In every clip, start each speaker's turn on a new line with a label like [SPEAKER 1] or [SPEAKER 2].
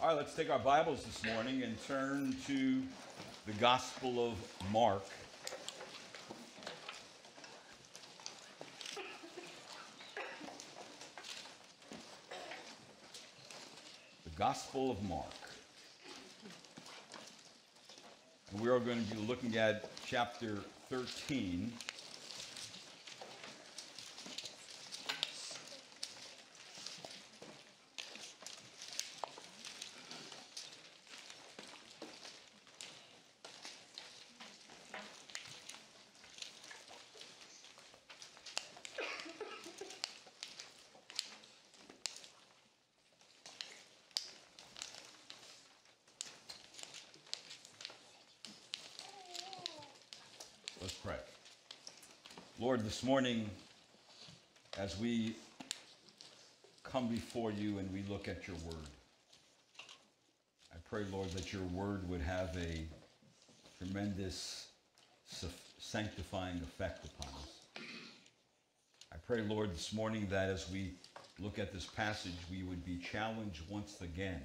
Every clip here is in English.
[SPEAKER 1] All right, let's take our Bibles this morning and turn to the Gospel of Mark. The Gospel of Mark. And we are going to be looking at chapter 13. Let's pray. Lord, this morning, as we come before you and we look at your word, I pray, Lord, that your word would have a tremendous sanctifying effect upon us. I pray, Lord, this morning that as we look at this passage, we would be challenged once again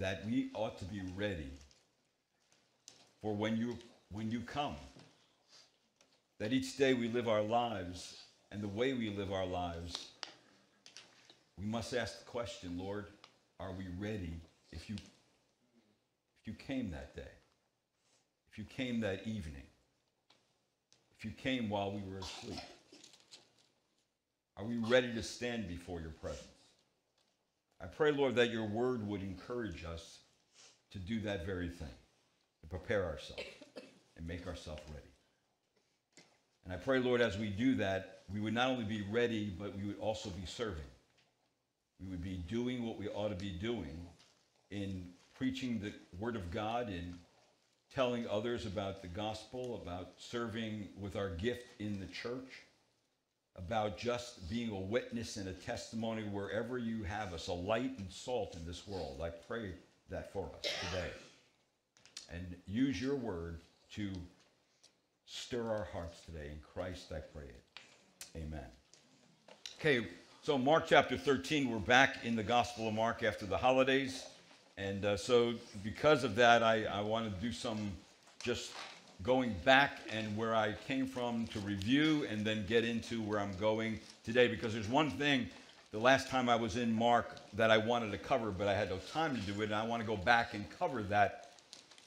[SPEAKER 1] that we ought to be ready for when you when you come that each day we live our lives and the way we live our lives we must ask the question lord are we ready if you if you came that day? If you came that evening? If you came while we were asleep? Are we ready to stand before your presence? I pray lord that your word would encourage us to do that very thing to prepare ourselves and make ourselves ready. And I pray, Lord, as we do that, we would not only be ready, but we would also be serving. We would be doing what we ought to be doing in preaching the Word of God, in telling others about the gospel, about serving with our gift in the church, about just being a witness and a testimony wherever you have us, a light and salt in this world. I pray that for us today and use your word to stir our hearts today. In Christ I pray it. Amen. Okay, so Mark chapter 13, we're back in the Gospel of Mark after the holidays. And uh, so, because of that, I, I want to do some just going back and where I came from to review and then get into where I'm going today. Because there's one thing the last time I was in Mark that I wanted to cover, but I had no time to do it. And I want to go back and cover that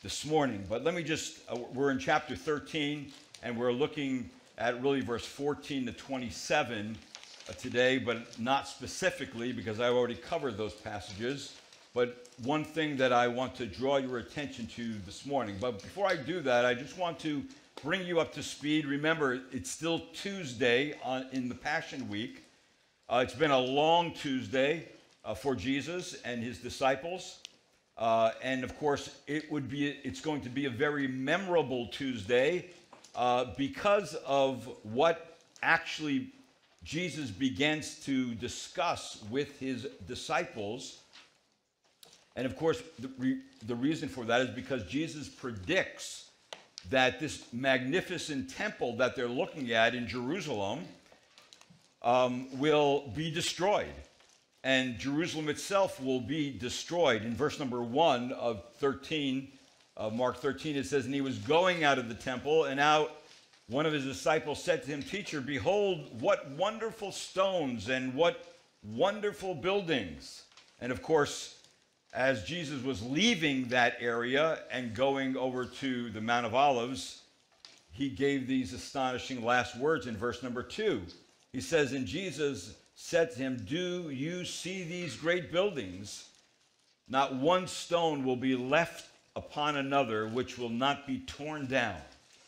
[SPEAKER 1] this morning. But let me just, uh, we're in chapter 13, and we're looking at really verse 14 to 27 uh, today, but not specifically because I already covered those passages. But one thing that I want to draw your attention to this morning. But before I do that, I just want to bring you up to speed. Remember, it's still Tuesday on, in the Passion Week. Uh, it's been a long Tuesday uh, for Jesus and his disciples. Uh, and of course, it would be, it's going to be a very memorable Tuesday uh, because of what actually Jesus begins to discuss with his disciples. And of course, the, re, the reason for that is because Jesus predicts that this magnificent temple that they're looking at in Jerusalem um, will be destroyed and Jerusalem itself will be destroyed. In verse number 1 of 13, of Mark 13, it says, And he was going out of the temple, and out one of his disciples said to him, Teacher, behold, what wonderful stones and what wonderful buildings. And of course, as Jesus was leaving that area and going over to the Mount of Olives, he gave these astonishing last words in verse number 2. He says, And Jesus said to him, Do you see these great buildings? Not one stone will be left upon another which will not be torn down.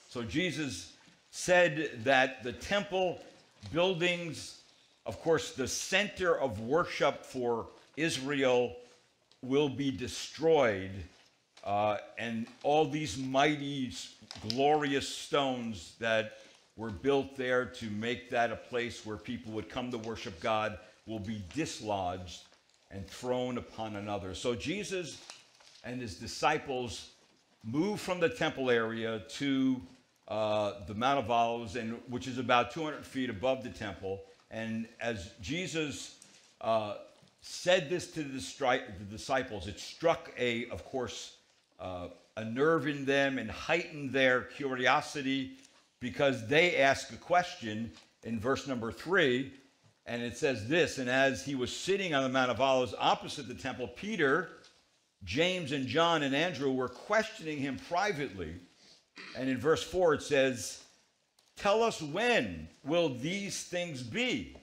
[SPEAKER 1] So Jesus said that the temple buildings, of course, the center of worship for Israel, will be destroyed. Uh, and all these mighty, glorious stones that were built there to make that a place where people would come to worship God will be dislodged and thrown upon another. So Jesus and his disciples moved from the temple area to uh, the Mount of Olives, and, which is about 200 feet above the temple. And as Jesus uh, said this to the, stri- the disciples, it struck a, of course, uh, a nerve in them and heightened their curiosity because they ask a question in verse number three, and it says this And as he was sitting on the Mount of Olives opposite the temple, Peter, James, and John and Andrew were questioning him privately. And in verse 4, it says, Tell us when will these things be?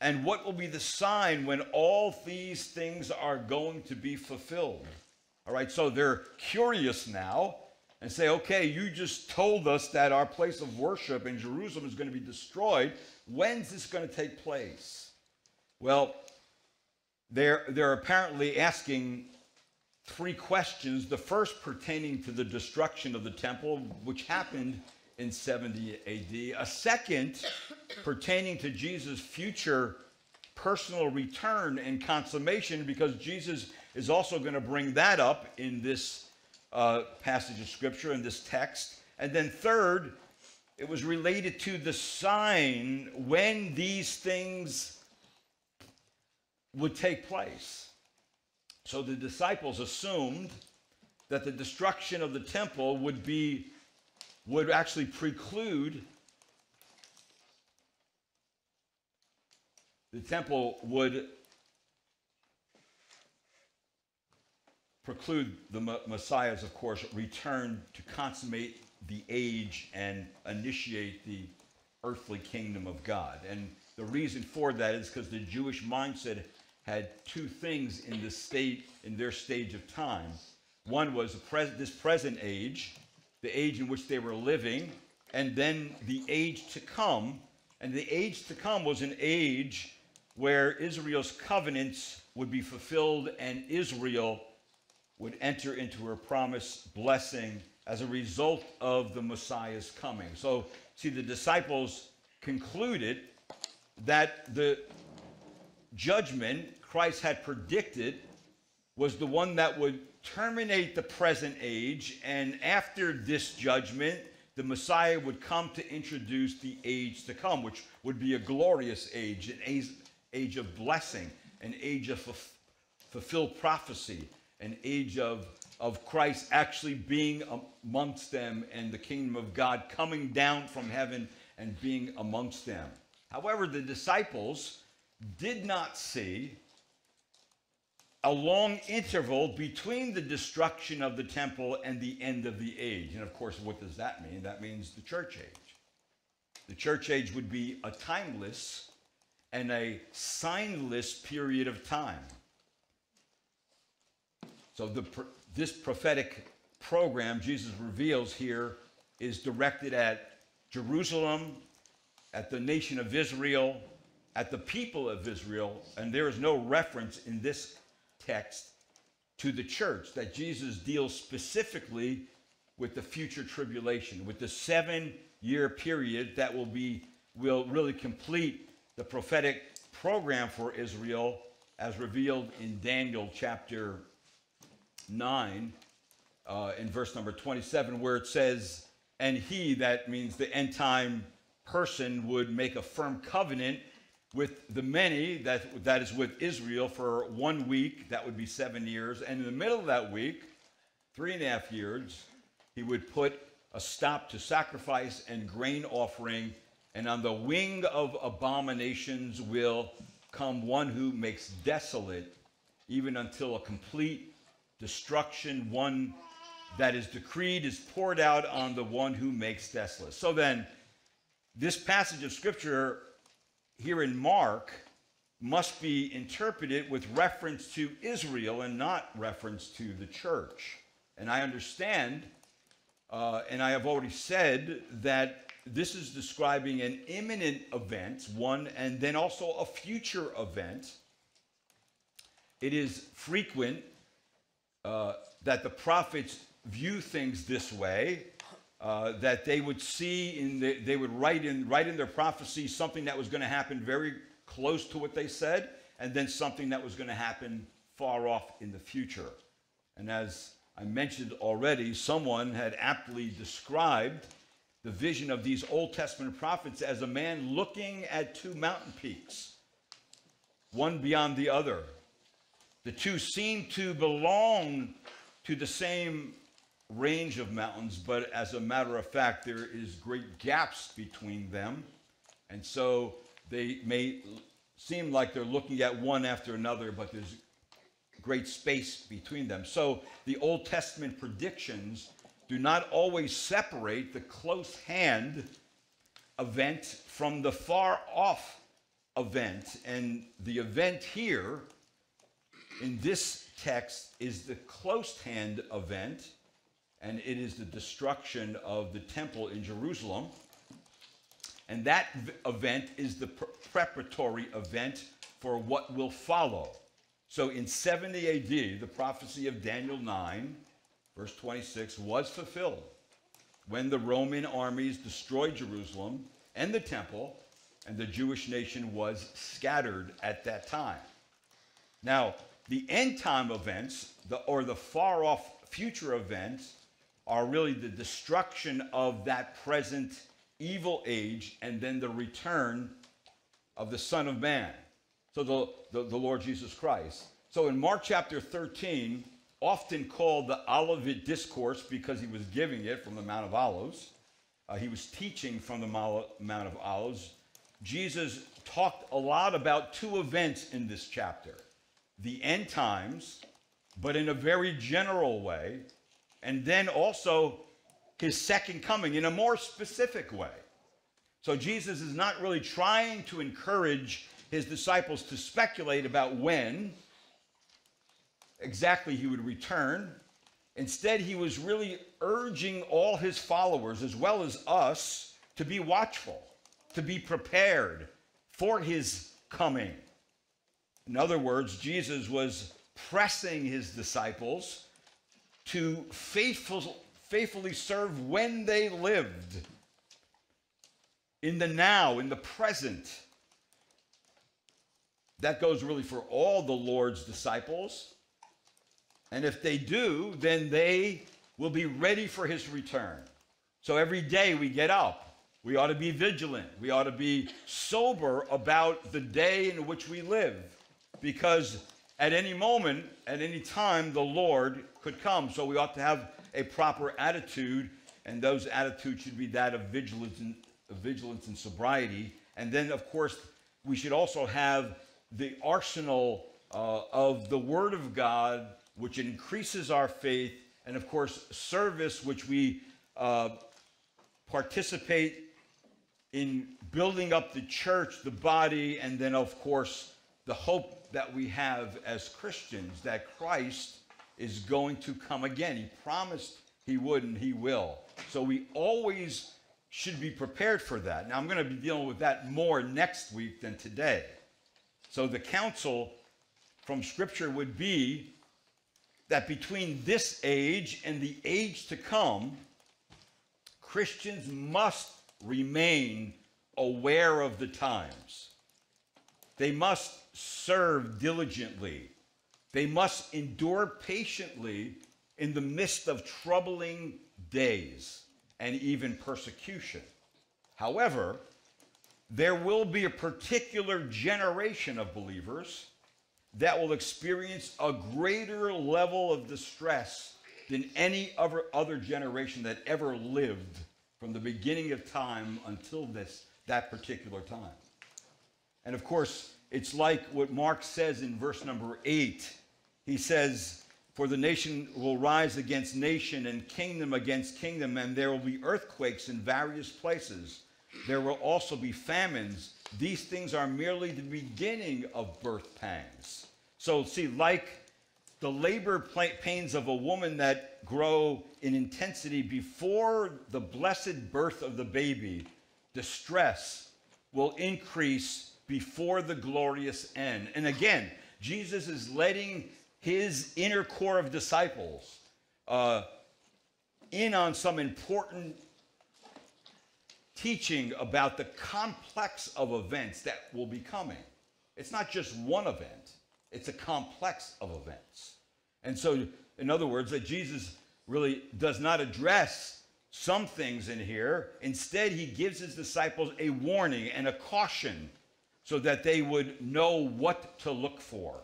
[SPEAKER 1] And what will be the sign when all these things are going to be fulfilled? All right, so they're curious now and say, okay, you just told us that our place of worship in Jerusalem is going to be destroyed. When's this going to take place? Well, they're, they're apparently asking three questions. The first pertaining to the destruction of the temple, which happened in 70 AD. A second pertaining to Jesus' future personal return and consummation, because Jesus is also going to bring that up in this uh, passage of Scripture, in this text. And then, third, it was related to the sign when these things would take place. So the disciples assumed that the destruction of the temple would be would actually preclude the temple would preclude the Messiah's, of course, return to consummate the age and initiate the earthly kingdom of God. And the reason for that is because the Jewish mindset had two things in the state in their stage of time. One was pres- this present age, the age in which they were living, and then the age to come. And the age to come was an age where Israel's covenants would be fulfilled and Israel would enter into her promised blessing as a result of the Messiah's coming. So, see, the disciples concluded that the judgment Christ had predicted was the one that would terminate the present age, and after this judgment, the Messiah would come to introduce the age to come, which would be a glorious age, an age, age of blessing, an age of fulfilled prophecy, an age of, of Christ actually being amongst them and the kingdom of God coming down from heaven and being amongst them. However, the disciples did not see a long interval between the destruction of the temple and the end of the age. And of course, what does that mean? That means the church age. The church age would be a timeless and a signless period of time. So the, this prophetic program Jesus reveals here is directed at Jerusalem, at the nation of Israel, at the people of Israel, and there is no reference in this text to the church, that Jesus deals specifically with the future tribulation, with the seven year period that will be will really complete the prophetic program for Israel as revealed in Daniel chapter 9 uh, in verse number 27 where it says and he that means the end time person would make a firm covenant with the many, that, that is with Israel, for one week, that would be seven years. And in the middle of that week, three and a half years, he would put a stop to sacrifice and grain offering. And on the wing of abominations will come one who makes desolate, even until a complete destruction, one that is decreed, is poured out on the one who makes desolate. So then, this passage of scripture here in Mark must be interpreted with reference to Israel and not reference to the church. And I understand, uh, and I have already said, that this is describing an imminent event, one, and then also a future event. It is frequent uh, that the prophets view things this way, uh, that they would see in the, they would write in write in their prophecy something that was going to happen very close to what they said, and then something that was going to happen far off in the future. And as I mentioned already, someone had aptly described the vision of these Old Testament prophets as a man looking at two mountain peaks, one beyond the other. The two seem to belong to the same range of mountains, but as a matter of fact, there is great gaps between them. And so they may seem like they're looking at one after another, but there's great space between them. So the Old Testament predictions do not always separate the close hand event from the far off event. And the event here in this text is the close hand event, and it is the destruction of the temple in Jerusalem. And that event is the pre- preparatory event for what will follow. So in 70 AD, the prophecy of Daniel 9, verse 26, was fulfilled when the Roman armies destroyed Jerusalem and the temple, and the Jewish nation was scattered at that time. Now, the end time events, the, or the far off future events, are really the destruction of that present evil age and then the return of the Son of Man. So the, the, the Lord Jesus Christ. So in Mark chapter 13, often called the Olivet Discourse because he was giving it from the Mount of Olives, uh, he was teaching from the Mount of Olives. Jesus talked a lot about two events in this chapter the end times, but in a very general way, and then also his second coming in a more specific way. So Jesus is not really trying to encourage his disciples to speculate about when exactly he would return. Instead, he was really urging all his followers, as well as us, to be watchful, to be prepared for his coming. In other words, Jesus was pressing his disciples to faithful, faithfully serve when they lived, in the now, in the present. That goes really for all the Lord's disciples. And if they do, then they will be ready for his return. So every day we get up, we ought to be vigilant. We ought to be sober about the day in which we live because at any moment, at any time, the Lord could come. So we ought to have a proper attitude, and those attitudes should be that of vigilance and, of vigilance and sobriety. And then, of course, we should also have the arsenal uh, of the Word of God, which increases our faith, and of course, service, which we uh, participate in building up the church, the body, and then, of course, the hope that we have as Christians that Christ is going to come again. He promised he would and he will. So we always should be prepared for that. Now, I'm going to be dealing with that more next week than today. So the counsel from Scripture would be that between this age and the age to come, Christians must remain aware of the times. They must serve diligently. They must endure patiently in the midst of troubling days and even persecution. However, there will be a particular generation of believers that will experience a greater level of distress than any other, other generation that ever lived from the beginning of time until this that particular time. And of course, it's like what Mark says in verse number 8. He says, "For the nation will rise against nation and kingdom against kingdom, and there will be earthquakes in various places. There will also be famines. These things are merely the beginning of birth pangs." So, see, like the labor pains of a woman that grow in intensity before the blessed birth of the baby, distress will increase before the glorious end. And again, Jesus is letting his inner core of disciples uh, in on some important teaching about the complex of events that will be coming. It's not just one event, it's a complex of events. And so, in other words, that Jesus really does not address some things in here. Instead, he gives his disciples a warning and a caution so that they would know what to look for.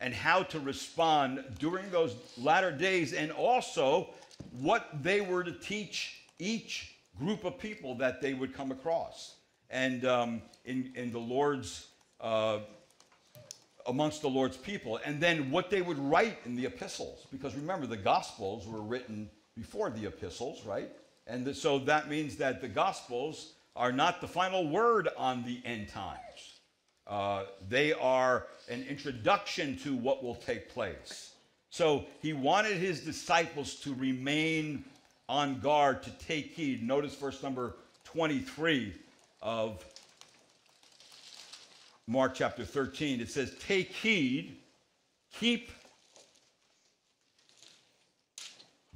[SPEAKER 1] and how to respond during those latter days, and also what they were to teach each group of people that they would come across. And um, in, in the Lord's, uh, amongst the Lord's people, and then what they would write in the epistles. Because remember, the Gospels were written before the epistles, right? And the, so that means that the Gospels are not the final word on the end times. Uh, they are an introduction to what will take place. So he wanted his disciples to remain on guard, to take heed. Notice verse number 23 of Mark chapter 13. It says, Take heed, keep,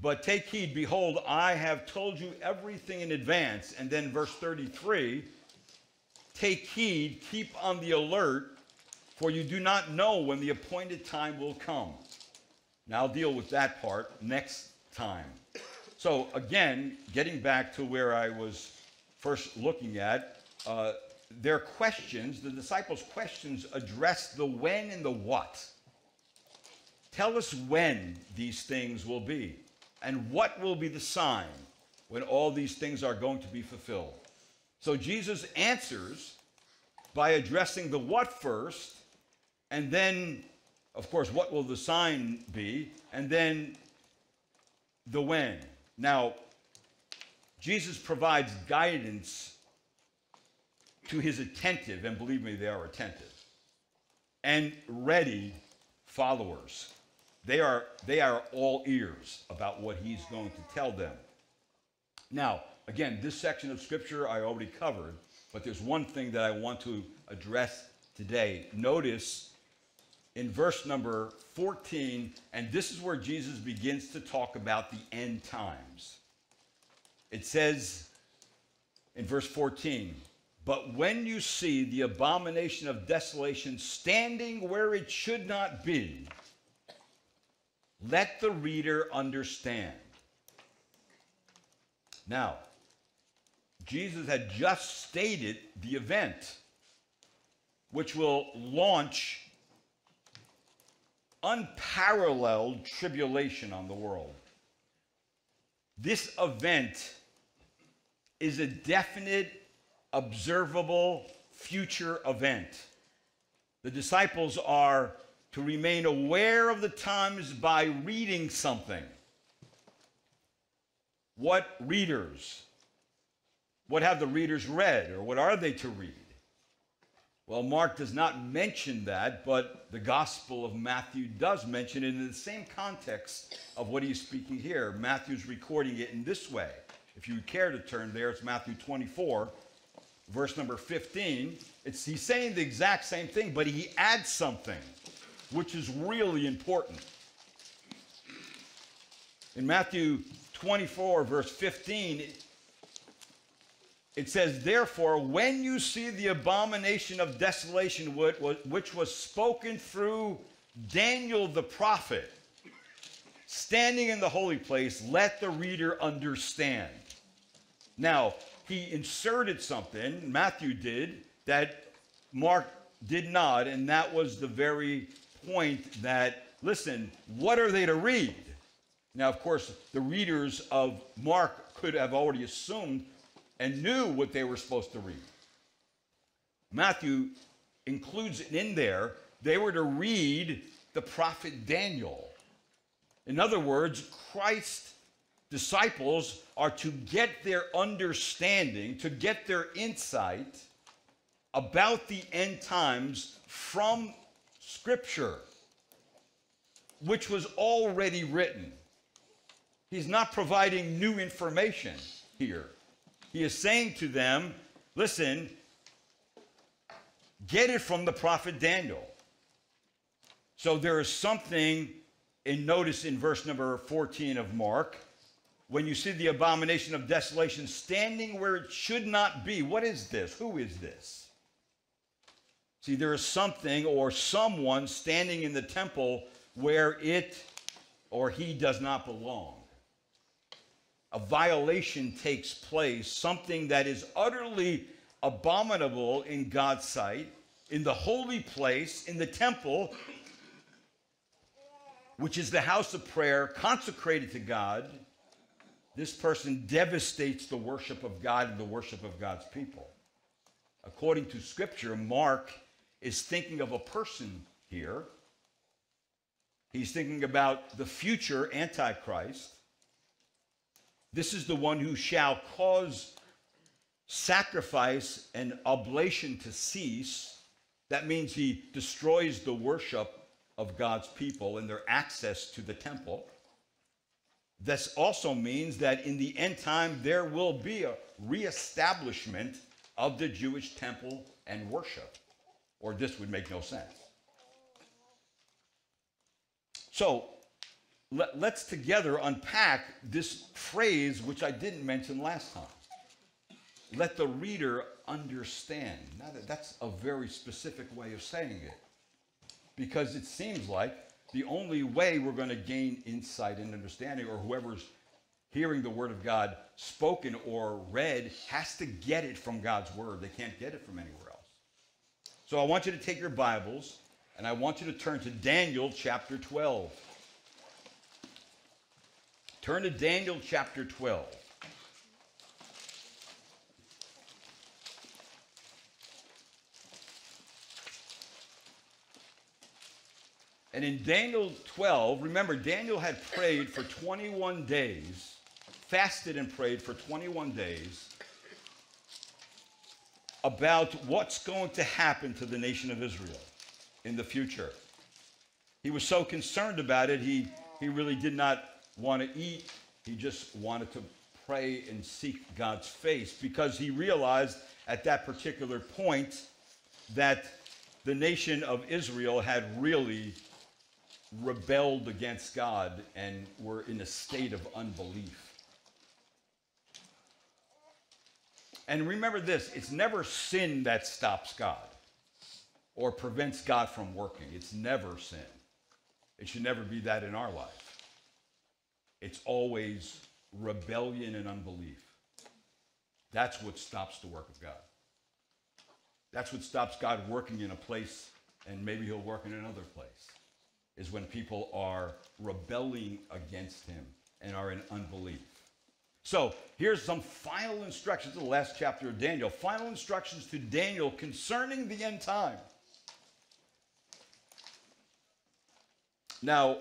[SPEAKER 1] but take heed, behold, I have told you everything in advance. And then verse 33 Take heed, keep on the alert, for you do not know when the appointed time will come. Now I'll deal with that part next time. So, again, getting back to where I was first looking at, uh, their questions, the disciples' questions, address the when and the what. Tell us when these things will be, and what will be the sign when all these things are going to be fulfilled. So Jesus answers by addressing the what first, and then, of course, what will the sign be, and then the when. Now, Jesus provides guidance to his attentive, and believe me, they are attentive, and ready followers. They are, they are all ears about what he's going to tell them. Now, again, this section of scripture I already covered, but there's one thing that I want to address today. Notice in verse number 14, and this is where Jesus begins to talk about the end times. It says in verse 14, but when you see the abomination of desolation standing where it should not be, let the reader understand. Now, Jesus had just stated the event which will launch unparalleled tribulation on the world. This event is a definite, observable future event. The disciples are to remain aware of the times by reading something. What readers? What have the readers read, or what are they to read? Well, Mark does not mention that, but the Gospel of Matthew does mention it in the same context of what he's speaking here. Matthew's recording it in this way. If you care to turn there, it's Matthew 24, verse number 15. It's, he's saying the exact same thing, but he adds something, which is really important. In Matthew 24, verse 15, it says, Therefore, when you see the abomination of desolation which was spoken through Daniel the prophet, standing in the holy place, let the reader understand. Now, he inserted something, Matthew did, that Mark did not, and that was the very point that, listen, what are they to read? Now, of course, the readers of Mark could have already assumed and knew what they were supposed to read. Matthew includes it in there. They were to read the prophet Daniel. In other words, Christ's disciples are to get their understanding, to get their insight about the end times from Scripture, which was already written. He's not providing new information here. He is saying to them, listen, get it from the prophet Daniel. So there is something in notice in verse number 14 of Mark. When you see the abomination of desolation standing where it should not be, what is this? Who is this? See, there is something or someone standing in the temple where it or he does not belong a violation takes place, something that is utterly abominable in God's sight, in the holy place, in the temple, which is the house of prayer consecrated to God, this person devastates the worship of God and the worship of God's people. According to Scripture, Mark is thinking of a person here. He's thinking about the future Antichrist. This is the one who shall cause sacrifice and oblation to cease. That means he destroys the worship of God's people and their access to the temple. This also means that in the end time, there will be a reestablishment of the Jewish temple and worship, or this would make no sense. So let, us together unpack this phrase, which I didn't mention last time. Let the reader understand. Now, that's a very specific way of saying it because it seems like the only way we're going to gain insight and understanding, or whoever's hearing the Word of God spoken or read, has to get it from God's Word. They can't get it from anywhere else. So I want you to take your Bibles and I want you to turn to Daniel chapter 12. Turn to Daniel chapter 12. And in Daniel 12, remember, Daniel had prayed for 21 days, fasted and prayed for 21 days about what's going to happen to the nation of Israel in the future. He was so concerned about it, he, he really did not want to eat. He just wanted to pray and seek God's face because he realized at that particular point that the nation of Israel had really rebelled against God and were in a state of unbelief. And remember this it's never sin that stops God or prevents God from working. It's never sin. It should never be that in our life. It's always rebellion and unbelief. That's what stops the work of God. That's what stops God working in a place, and maybe He'll work in another place is when people are rebelling against him and are in unbelief. So here's some final instructions, in the last chapter of Daniel. Final instructions to Daniel concerning the end time. Now,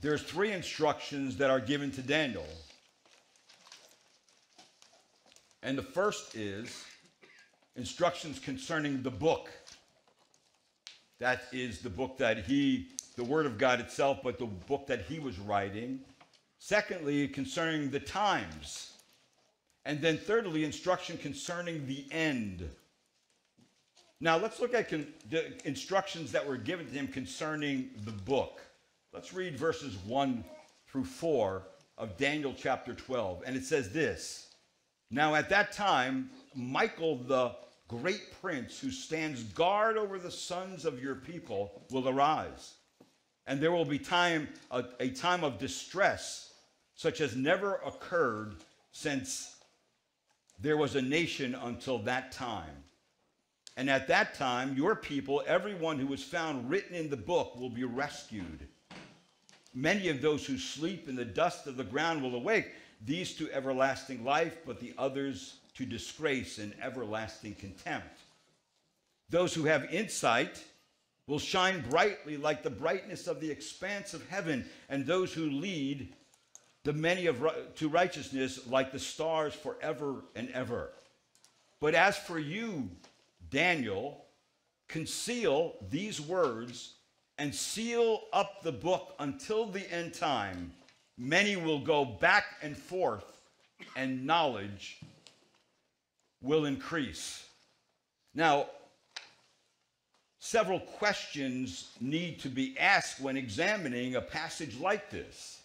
[SPEAKER 1] there's three instructions that are given to Daniel. And the first is instructions concerning the book. That is the book that he, the Word of God itself, but the book that he was writing. Secondly, concerning the times. And then thirdly, instruction concerning the end. Now, let's look at con- the instructions that were given to him concerning the book. Let's read verses 1 through 4 of Daniel chapter 12. And it says this Now, at that time, Michael the great prince who stands guard over the sons of your people will arise. And there will be time a, a time of distress such as never occurred since there was a nation until that time. And at that time, your people, everyone who was found written in the book, will be rescued. Many of those who sleep in the dust of the ground will awake, these to everlasting life, but the others to disgrace and everlasting contempt. Those who have insight will shine brightly like the brightness of the expanse of heaven, and those who lead the many of, to righteousness like the stars forever and ever. But as for you, Daniel, conceal these words and seal up the book until the end time. Many will go back and forth, and knowledge will increase. Now, several questions need to be asked when examining a passage like this.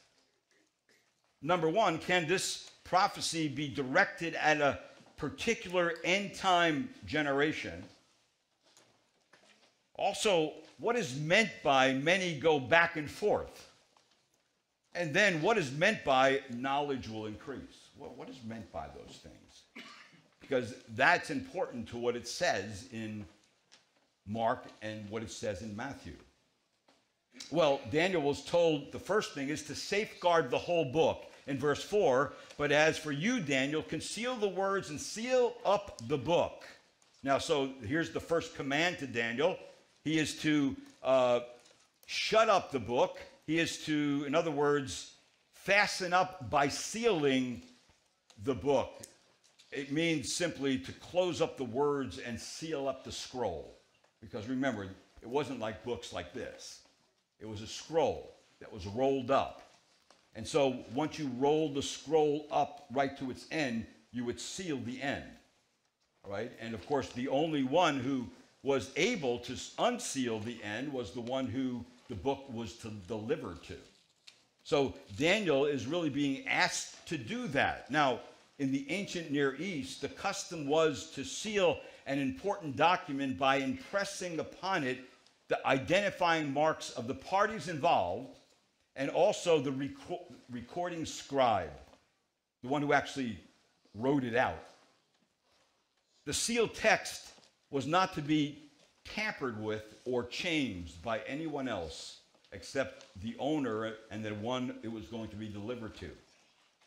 [SPEAKER 1] Number one, can this prophecy be directed at a particular end time generation? Also, what is meant by many go back and forth? And then what is meant by knowledge will increase? what is meant by those things? because that's important to what it says in Mark and what it says in Matthew. Well, Daniel was told the first thing is to safeguard the whole book in verse 4. But as for you, Daniel, conceal the words and seal up the book. Now, so here's the first command to Daniel. He is to uh, shut up the book. He is to, in other words, fasten up by sealing the book. It means simply to close up the words and seal up the scroll. Because remember, it wasn't like books like this, it was a scroll that was rolled up. And so once you rolled the scroll up right to its end, you would seal the end. Right? And of course, the only one who was able to unseal the end was the one who the book was to deliver to. So Daniel is really being asked to do that. Now, in the ancient Near East, the custom was to seal an important document by impressing upon it the identifying marks of the parties involved and also the reco- recording scribe, the one who actually wrote it out. The sealed text was not to be tampered with or changed by anyone else except the owner and the one it was going to be delivered to.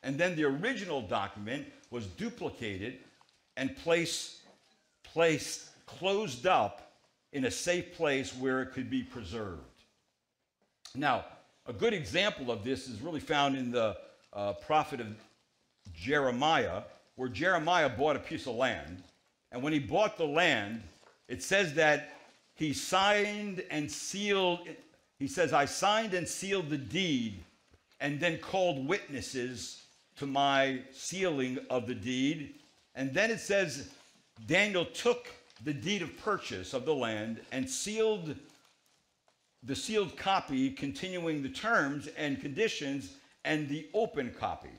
[SPEAKER 1] And then the original document was duplicated and placed, placed closed up in a safe place where it could be preserved. Now, a good example of this is really found in the uh, prophet of Jeremiah, where Jeremiah bought a piece of land. And when he bought the land, it says that he signed and sealed, he says, I signed and sealed the deed and then called witnesses to my sealing of the deed. And then it says, Daniel took the deed of purchase of the land and sealed the sealed copy continuing the terms and conditions and the open copy.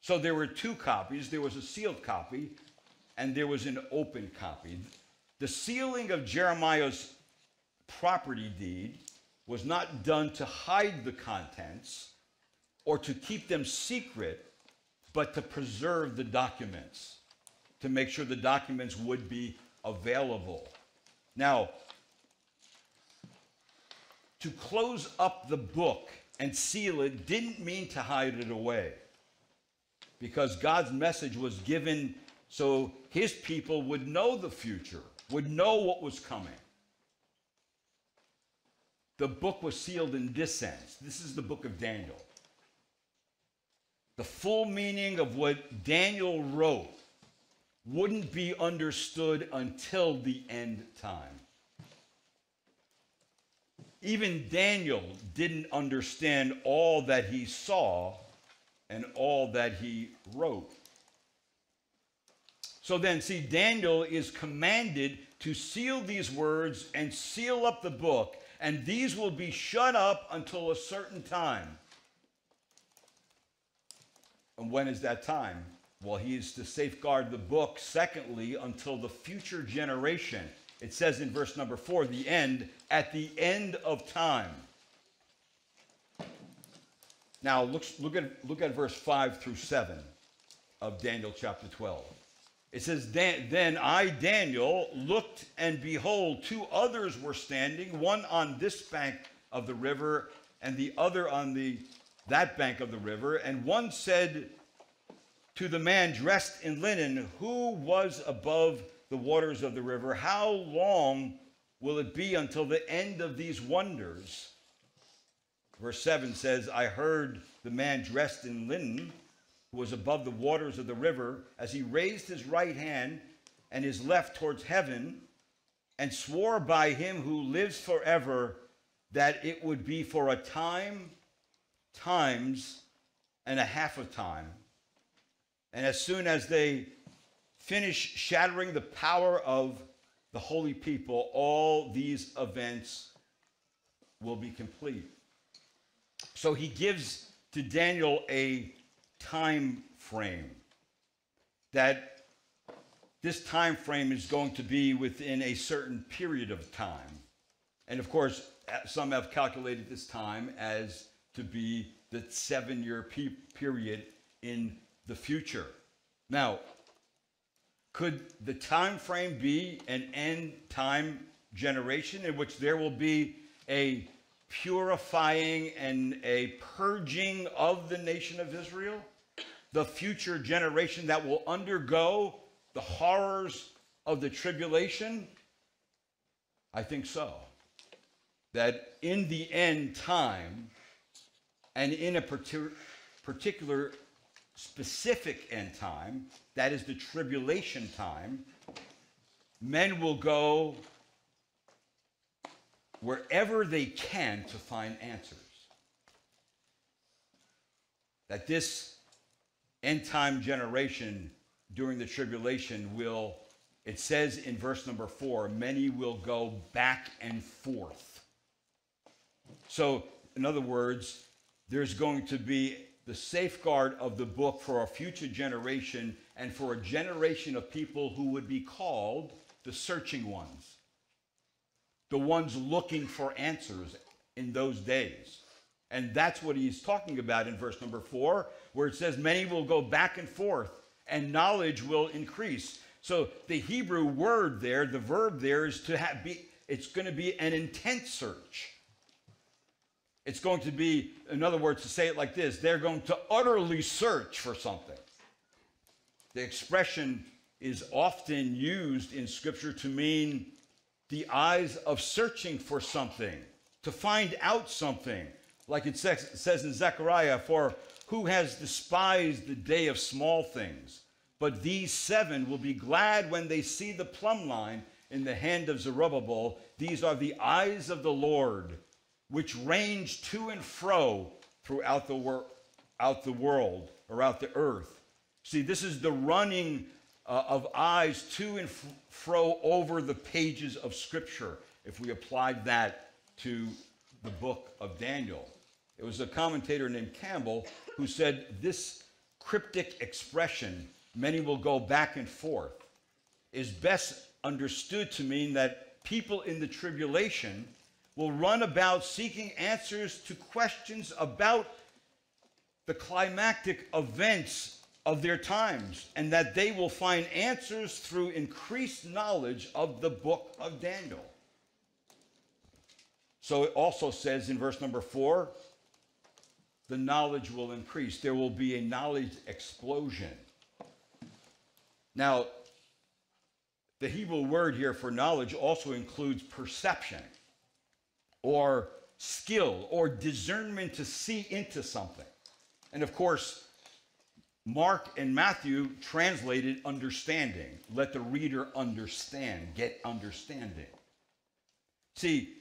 [SPEAKER 1] So there were two copies. There was a sealed copy and there was an open copy. The sealing of Jeremiah's property deed was not done to hide the contents or to keep them secret, but to preserve the documents, to make sure the documents would be available. Now, to close up the book and seal it didn't mean to hide it away because God's message was given so his people would know the future, would know what was coming. The book was sealed in this sense. This is the book of Daniel. The full meaning of what Daniel wrote wouldn't be understood until the end time. Even Daniel didn't understand all that he saw and all that he wrote. So then, see, Daniel is commanded to seal these words and seal up the book, and these will be shut up until a certain time. And when is that time? Well, he is to safeguard the book, secondly, until the future generation. It says in verse number four, the end, at the end of time. Now, look, look, at, look at verse 5 through 7 of Daniel chapter 12. It says, Then I, Daniel, looked, and behold, two others were standing, one on this bank of the river, and the other on the, that bank of the river. And one said to the man dressed in linen, who was above the waters of the river, how long will it be until the end of these wonders? Verse 7 says, I heard the man dressed in linen, was above the waters of the river, as he raised his right hand and his left towards heaven, and swore by him who lives forever that it would be for a time, times, and a half of time. And as soon as they finish shattering the power of the holy people, all these events will be complete. So he gives to Daniel a time frame that this time frame is going to be within a certain period of time. And of course, some have calculated this time as to be the seven year period in the future. Now, could the time frame be an end time generation in which there will be a purifying and a purging of the nation of Israel? The future generation that will undergo the horrors of the tribulation? I think so. That in the end time, and in a particular specific end time, that is the tribulation time, men will go wherever they can to find answers. That this end time generation during the tribulation will, it says in verse number four, many will go back and forth. So, in other words, there's going to be the safeguard of the book for a future generation and for a generation of people who would be called the searching ones, the ones looking for answers in those days. And that's what he's talking about in verse number four, where it says, Many will go back and forth, and knowledge will increase. So the Hebrew word there, the verb there is to have be, it's going to be an intense search. It's going to be, in other words, to say it like this they're going to utterly search for something. The expression is often used in Scripture to mean the eyes of searching for something, to find out something. Like it says in Zechariah, for who has despised the day of small things? But these seven will be glad when they see the plumb line in the hand of Zerubbabel. These are the eyes of the Lord which range to and fro throughout the, wor- out the world or out the earth. See, this is the running uh, of eyes to and fro over the pages of Scripture, if we applied that to the book of Daniel. It was a commentator named Campbell who said this cryptic expression, many will go back and forth, is best understood to mean that people in the tribulation will run about seeking answers to questions about the climactic events of their times, and that they will find answers through increased knowledge of the book of Daniel. So it also says in verse number four the knowledge will increase. There will be a knowledge explosion. Now, the Hebrew word here for knowledge also includes perception or skill or discernment to see into something. And of course, Mark and Matthew translated understanding. Let the reader understand, get understanding. See,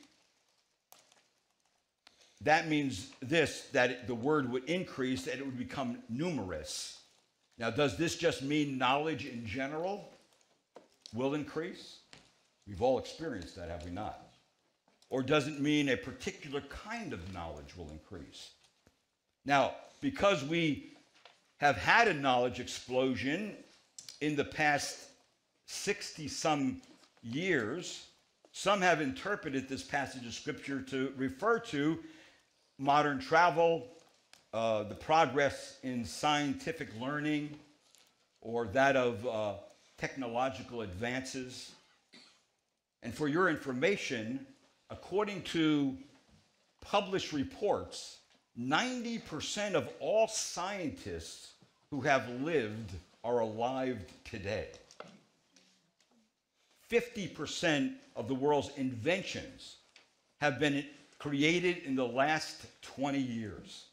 [SPEAKER 1] that means this that the word would increase, that it would become numerous. Now, does this just mean knowledge in general will increase? We've all experienced that, have we not? or doesn't mean a particular kind of knowledge will increase. Now, because we have had a knowledge explosion in the past 60 some years, some have interpreted this passage of scripture to refer to modern travel, uh, the progress in scientific learning, or that of uh, technological advances. And for your information, according to published reports, 90% of all scientists who have lived are alive today. 50% of the world's inventions have been created in the last 20 years.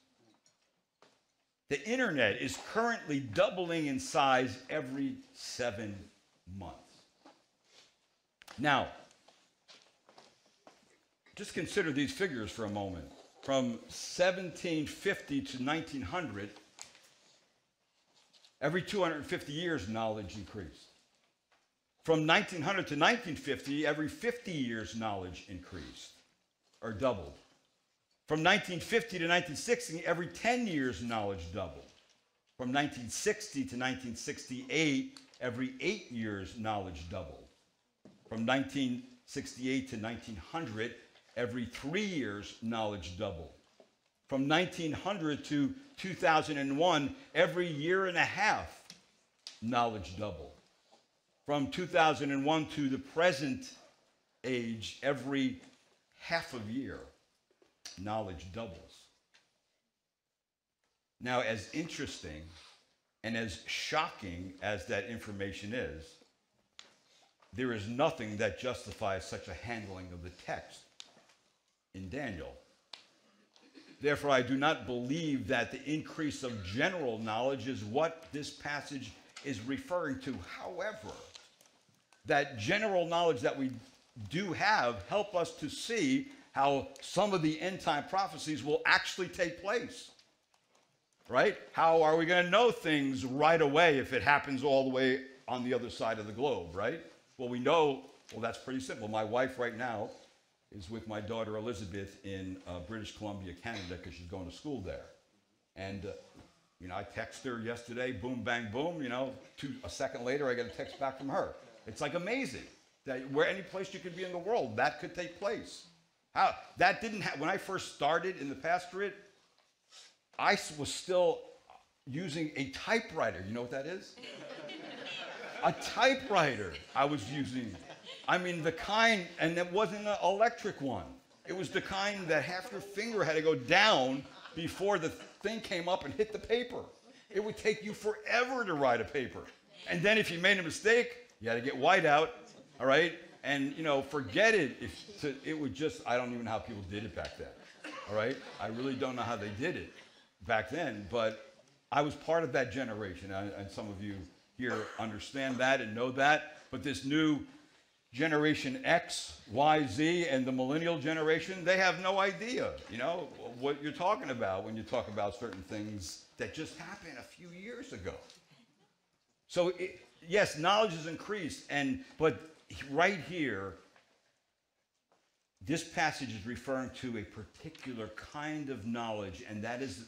[SPEAKER 1] The internet is currently doubling in size every seven months. Now, just consider these figures for a moment. From 1750 to 1900, every 250 years, knowledge increased. From 1900 to 1950, every 50 years, knowledge increased or doubled. From 1950 to 1960, every 10 years, knowledge doubled. From 1960 to 1968, every eight years, knowledge doubled. From 1968 to 1900, Every three years, knowledge doubled. From 1900 to 2001, every year and a half, knowledge doubled. From 2001 to the present age, every half of year, knowledge doubles. Now, as interesting and as shocking as that information is, there is nothing that justifies such a handling of the text in Daniel. Therefore, I do not believe that the increase of general knowledge is what this passage is referring to. However, that general knowledge that we do have help us to see how some of the end time prophecies will actually take place. Right? How are we going to know things right away if it happens all the way on the other side of the globe, right? Well, we know, well, that's pretty simple. My wife right now is with my daughter Elizabeth in uh, British Columbia, Canada, because she's going to school there. And, uh, you know, I text her yesterday, boom, bang, boom. You know, two, a second later, I get a text back from her. It's like amazing that where any place you could be in the world, that could take place. How that didn't happen when I first started in the pastorate. I was still using a typewriter. You know what that is? a typewriter I was using. I mean, the kind, and it wasn't an electric one. It was the kind that half your finger had to go down before the thing came up and hit the paper. It would take you forever to write a paper. And then if you made a mistake, you had to get white out, all right? And, you know, forget it. If to, it would just, I don't even know how people did it back then, all right? I really don't know how they did it back then, but I was part of that generation, and, and some of you here understand that and know that. But this new generation X, Y, Z, and the millennial generation, they have no idea, you know, what you're talking about when you talk about certain things that just happened a few years ago. So, it, yes, knowledge has increased, and but right here, this passage is referring to a particular kind of knowledge, and that is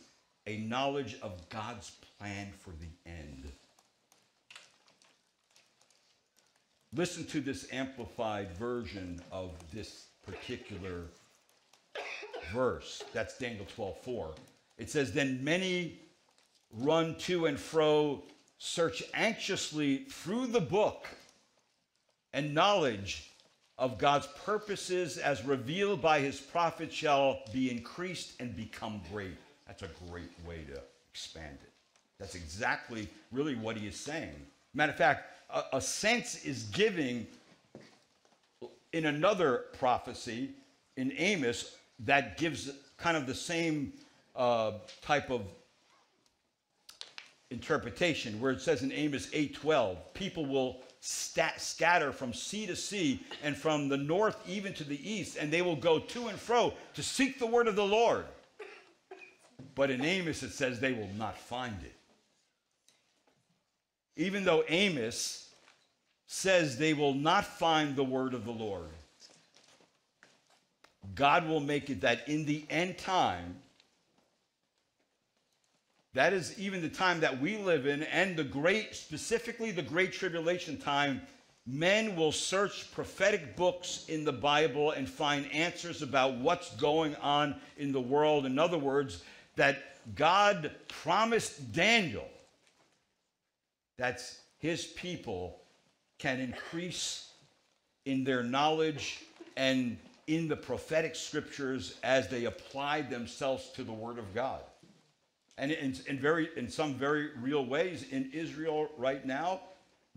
[SPEAKER 1] a knowledge of God's plan for the end. Listen to this amplified version of this particular verse. That's Daniel 12 4. It says, Then many run to and fro, search anxiously through the book, and knowledge of God's purposes as revealed by his prophet shall be increased and become great. That's a great way to expand it. That's exactly really what he is saying. Matter of fact, a, a sense is giving in another prophecy in Amos that gives kind of the same uh, type of interpretation where it says in Amos 8:12 people will stat, scatter from sea to sea and from the north even to the east and they will go to and fro to seek the word of the Lord. But in Amos it says they will not find it. Even though Amos says they will not find the word of the Lord. God will make it that in the end time, that is even the time that we live in, and the great, specifically the great tribulation time, men will search prophetic books in the Bible and find answers about what's going on in the world. In other words, that God promised Daniel that his people can increase in their knowledge and in the prophetic scriptures as they apply themselves to the Word of God. And in, in, very, in some very real ways, in Israel right now,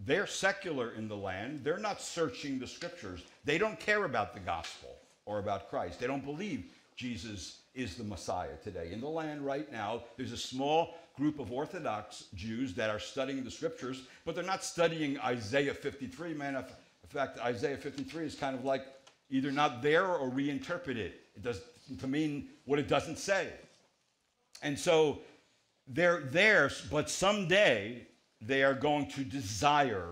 [SPEAKER 1] they're secular in the land. They're not searching the scriptures. They don't care about the gospel or about Christ. They don't believe Jesus is the Messiah today. In the land right now, there's a small group of Orthodox Jews that are studying the scriptures, but they're not studying Isaiah 53, man. In fact, Isaiah 53 is kind of like either not there or reinterpreted. It does to mean what it doesn't say. And so they're there, but someday they are going to desire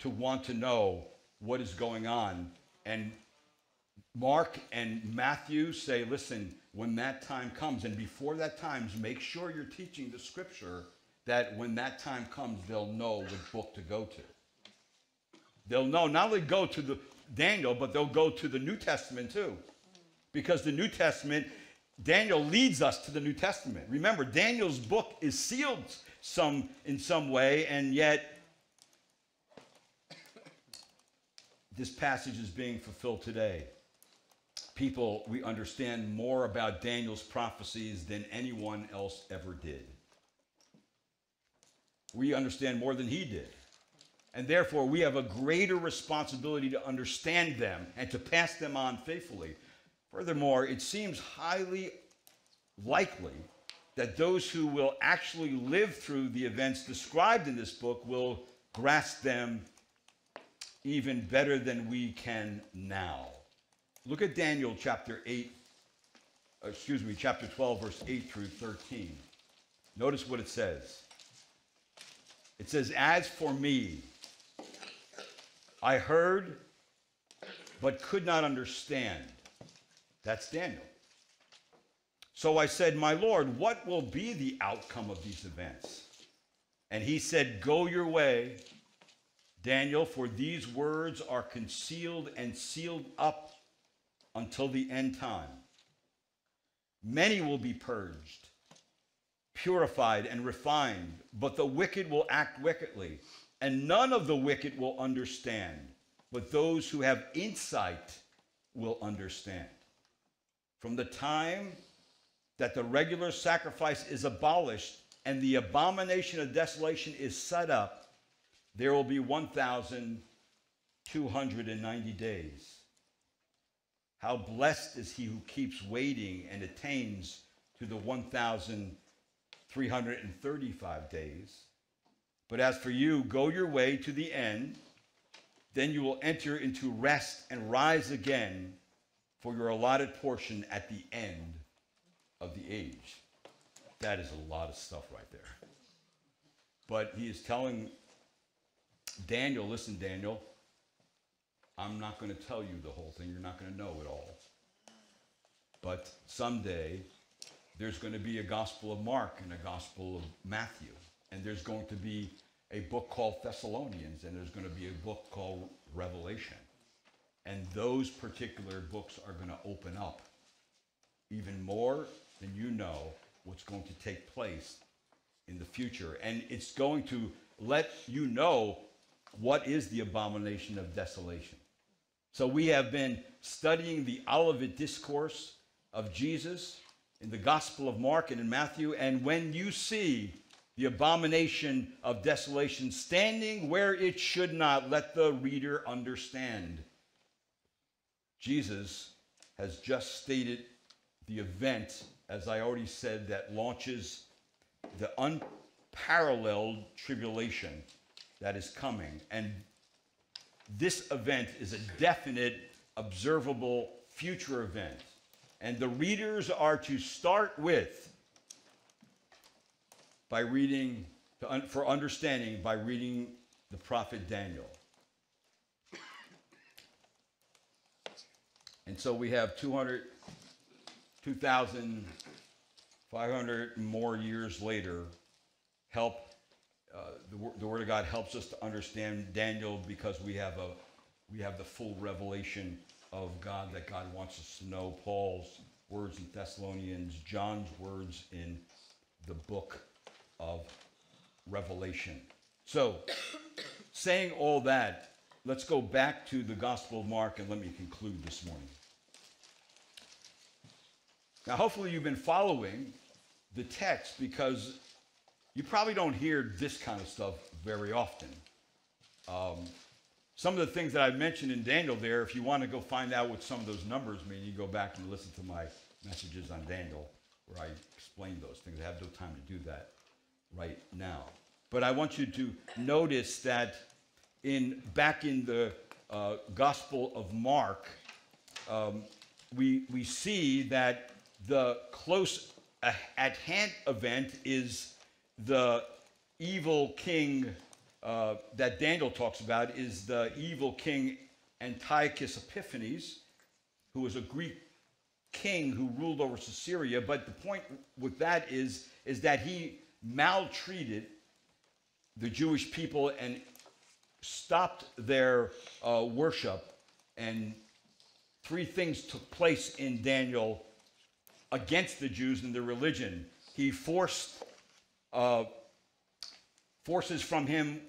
[SPEAKER 1] to want to know what is going on. And Mark and Matthew say, listen, when that time comes, and before that time, make sure you're teaching the scripture that when that time comes, they'll know which book to go to. They'll know, not only go to the Daniel, but they'll go to the New Testament too. Because the New Testament, Daniel leads us to the New Testament. Remember, Daniel's book is sealed some in some way, and yet this passage is being fulfilled today people, we understand more about Daniel's prophecies than anyone else ever did. We understand more than he did. And therefore, we have a greater responsibility to understand them and to pass them on faithfully. Furthermore, it seems highly likely that those who will actually live through the events described in this book will grasp them even better than we can now. Look at Daniel chapter 8, excuse me, chapter 12, verse 8 through 13. Notice what it says. It says, As for me, I heard, but could not understand. That's Daniel. So I said, My Lord, what will be the outcome of these events? And he said, Go your way, Daniel, for these words are concealed and sealed up until the end time. Many will be purged, purified, and refined, but the wicked will act wickedly and none of the wicked will understand, but those who have insight will understand. From the time that the regular sacrifice is abolished and the abomination of desolation is set up, there will be 1,290 days. How blessed is he who keeps waiting and attains to the 1,335 days. But as for you, go your way to the end. Then you will enter into rest and rise again for your allotted portion at the end of the age. That is a lot of stuff right there. But he is telling Daniel, listen, Daniel, I'm not going to tell you the whole thing. You're not going to know it all. But someday, there's going to be a Gospel of Mark and a Gospel of Matthew. And there's going to be a book called Thessalonians, and there's going to be a book called Revelation. And those particular books are going to open up even more than you know what's going to take place in the future. And it's going to let you know what is the abomination of desolation. So we have been studying the Olivet Discourse of Jesus in the Gospel of Mark and in Matthew. And when you see the abomination of desolation standing where it should not. Let the reader understand. Jesus has just stated the event, as I already said, that launches the unparalleled tribulation that is coming. And this event is a definite, observable future event. And the readers are to start with by reading, for understanding, by reading the prophet Daniel. And so we have 200, 2,500 more years later, help, uh, the, the Word of God helps us to understand Daniel because we have, a, we have the full revelation of God that God wants us to know. Paul's words in Thessalonians, John's words in the book of Revelation. So, saying all that, let's go back to the Gospel of Mark and let me conclude this morning. Now, hopefully, you've been following the text because you probably don't hear this kind of stuff very often. Um, some of the things that I mentioned in Daniel there, if you want to go find out what some of those numbers mean, you go back and listen to my messages on Daniel where I explain those things. I have no time to do that right now. But I want you to notice that in back in the uh, Gospel of Mark, um, we, we see that the close uh, at hand event is the evil king uh, that Daniel talks about is the evil king Antiochus Epiphanes, who was a Greek king who ruled over Caesarea. But the point with that is, is that he maltreated the Jewish people and stopped their uh, worship. And three things took place in Daniel against the Jews and their religion. He forced uh, forces from him,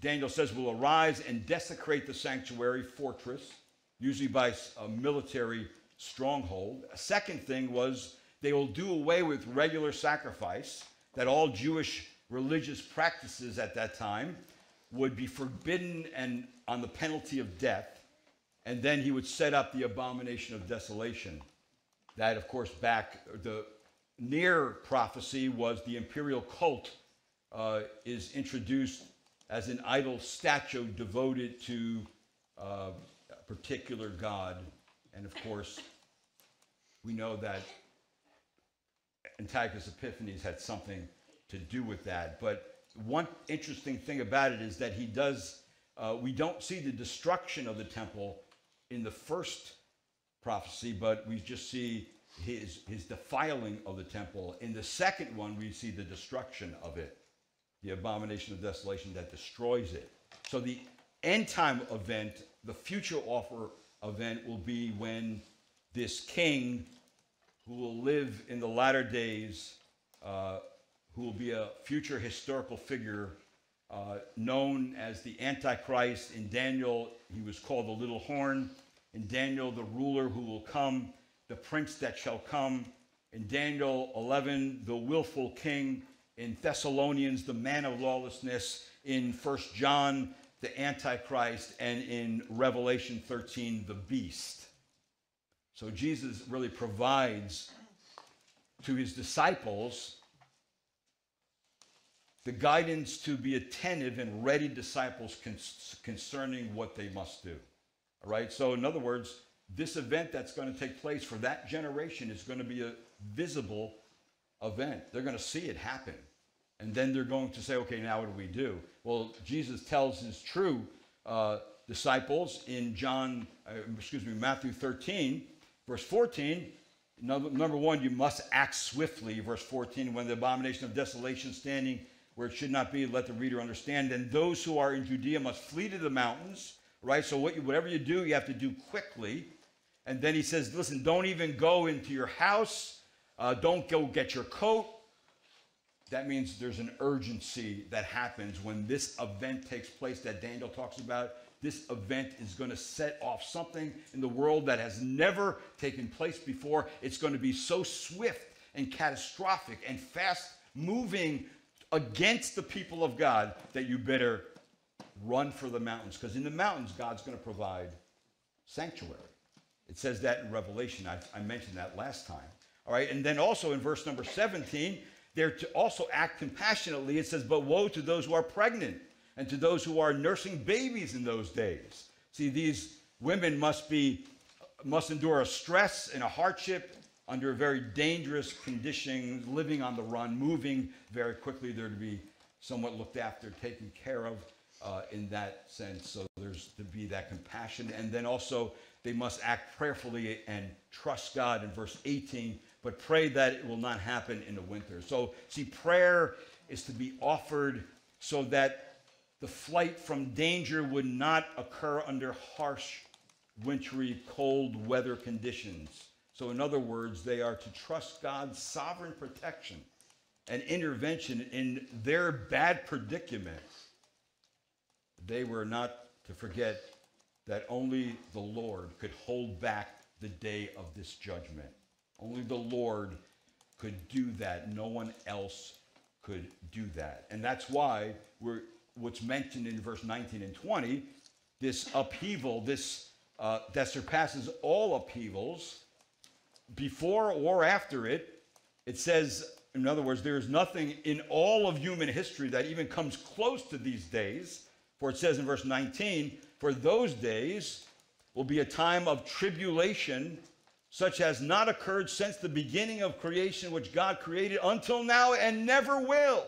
[SPEAKER 1] Daniel says, will arise and desecrate the sanctuary fortress usually by a military stronghold. A second thing was they will do away with regular sacrifice, that all Jewish religious practices at that time would be forbidden and on the penalty of death. And then he would set up the abomination of desolation. That, of course, back the near prophecy was the imperial cult uh, is introduced as an idol statue devoted to uh, a particular god. And of course, we know that Antiochus Epiphanes had something to do with that. But one interesting thing about it is that he does, uh, we don't see the destruction of the temple in the first prophecy, but we just see his, his defiling of the temple. In the second one, we see the destruction of it, the abomination of desolation that destroys it. So the end time event, the future offer event, will be when this king who will live in the latter days, uh, who will be a future historical figure uh, known as the Antichrist. In Daniel, he was called the little horn. In Daniel, the ruler who will come, the prince that shall come. In Daniel 11, the willful king. In Thessalonians, the man of lawlessness. In First John, the Antichrist. And in Revelation 13, the beast. So Jesus really provides to his disciples the guidance to be attentive and ready disciples concerning what they must do. All right? So, in other words, this event that's going to take place for that generation is going to be a visible event. They're going to see it happen. And then they're going to say, okay, now what do we do? Well, Jesus tells his true uh, disciples in John, uh, excuse me, Matthew 13, verse 14. Number, number one, you must act swiftly. Verse 14, when the abomination of desolation standing where it should not be, let the reader understand. And those who are in Judea must flee to the mountains, right? So what you, whatever you do, you have to do quickly. And then he says, listen, don't even go into your house. Uh, don't go get your coat. That means there's an urgency that happens when this event takes place that Daniel talks about. This event is going to set off something in the world that has never taken place before. It's going to be so swift and catastrophic and fast moving against the people of God that you better run for the mountains. Because in the mountains, God's going to provide sanctuary. It says that in Revelation. I, I, mentioned that last time. All right. And then also in verse number 17, they're to also act compassionately. It says, But woe to those who are pregnant and to those who are nursing babies in those days. See, these women must be must endure a stress and a hardship under a very dangerous conditions, living on the run, moving very quickly. They're to be somewhat looked after, taken care of uh, in that sense. So there's to be that compassion. And then also, they must act prayerfully and trust God in verse 18, but pray that it will not happen in the winter. So, see, prayer is to be offered so that the flight from danger would not occur under harsh, wintry, cold weather conditions. So, in other words, they are to trust God's sovereign protection and intervention in their bad predicament. They were not to forget that only the Lord could hold back the day of this judgment. Only the Lord could do that. No one else could do that. And that's why we're, what's mentioned in verse 19 and 20, this upheaval, this uh, that surpasses all upheavals, before or after it, it says, in other words, there is nothing in all of human history that even comes close to these days. For it says in verse 19, for those days will be a time of tribulation such as not occurred since the beginning of creation, which God created until now and never will.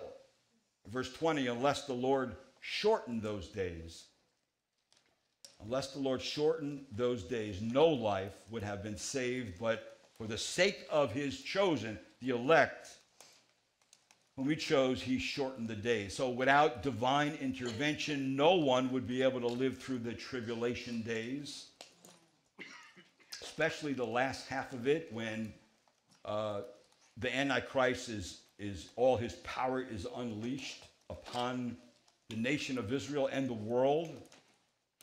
[SPEAKER 1] Verse 20, unless the Lord shortened those days. Unless the Lord shortened those days, no life would have been saved, but for the sake of his chosen, the elect, whom he chose, he shortened the days. So without divine intervention, no one would be able to live through the tribulation days, especially the last half of it when uh, the Antichrist is, is all his power is unleashed upon the nation of Israel and the world.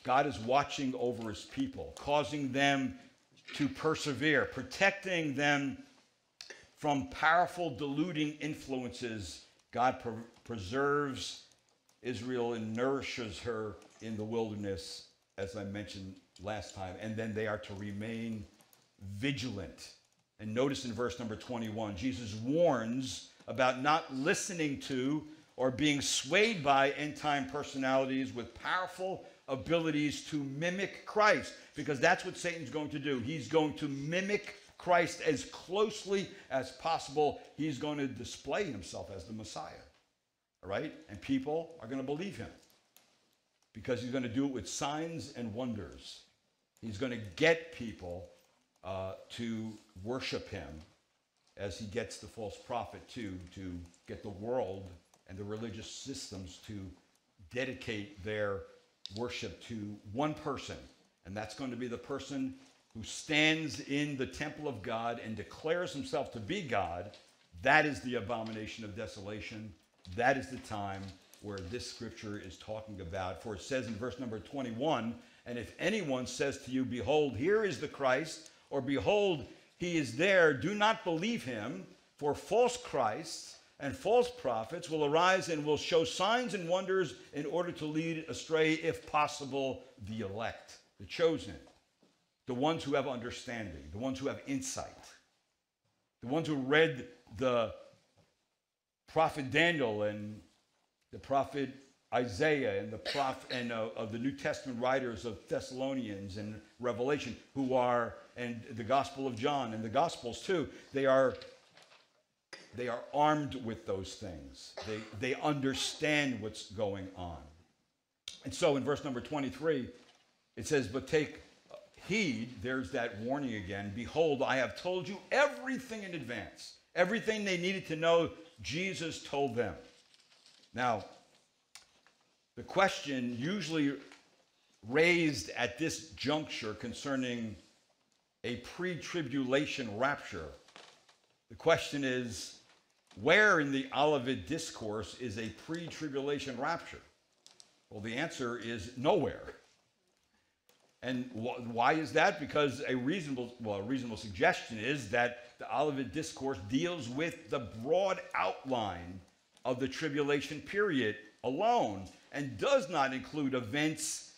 [SPEAKER 1] God is watching over his people, causing them to persevere, protecting them from powerful deluding influences. God pre- preserves Israel and nourishes her in the wilderness, as I mentioned last time. And then they are to remain vigilant. And notice in verse number 21, Jesus warns about not listening to or being swayed by end time personalities with powerful abilities to mimic Christ, because that's what Satan's going to do. He's going to mimic Christ as closely as possible. He's going to display himself as the Messiah. All right? And people are going to believe him because he's going to do it with signs and wonders. He's going to get people uh, to worship him as he gets the false prophet to, to get the world and the religious systems to dedicate their worship to one person. And that's going to be the person who stands in the temple of God and declares himself to be God. That is the abomination of desolation. That is the time where this scripture is talking about. For it says in verse number 21 And if anyone says to you, Behold, here is the Christ, or Behold, he is there, do not believe him, for false Christs and false prophets will arise and will show signs and wonders in order to lead astray, if possible, the elect, the chosen, the ones who have understanding, the ones who have insight, the ones who read the prophet Daniel and the prophet Isaiah and the prophet and uh, of the New Testament writers of Thessalonians and Revelation, who are and the Gospel of John and the Gospels too, they are they are armed with those things. They they understand what's going on. And so in verse number 23, it says, But take heed, there's that warning again. Behold, I have told you everything in advance. Everything they needed to know, Jesus told them. Now, the question usually raised at this juncture concerning a pre tribulation rapture, the question is where in the Olivet Discourse is a pre tribulation rapture? Well, the answer is nowhere. And wh- why is that? Because a reasonable, well, a reasonable suggestion is that the Olivet Discourse deals with the broad outline of the tribulation period alone and does not include events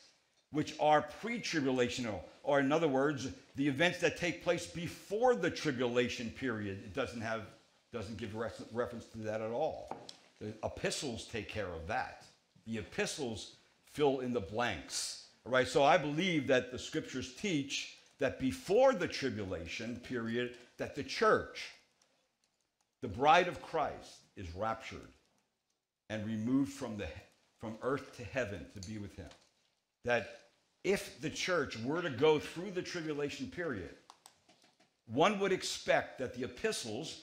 [SPEAKER 1] which are pre-tribulational, or in other words, the events that take place before the tribulation period. It doesn't have, doesn't give reference to that at all. The epistles take care of that. The epistles fill in the blanks. All right, so I believe that the scriptures teach that before the tribulation period, that the church, the bride of Christ, is raptured and removed from, the, from earth to heaven to be with him. That if the church were to go through the tribulation period, one would expect that the epistles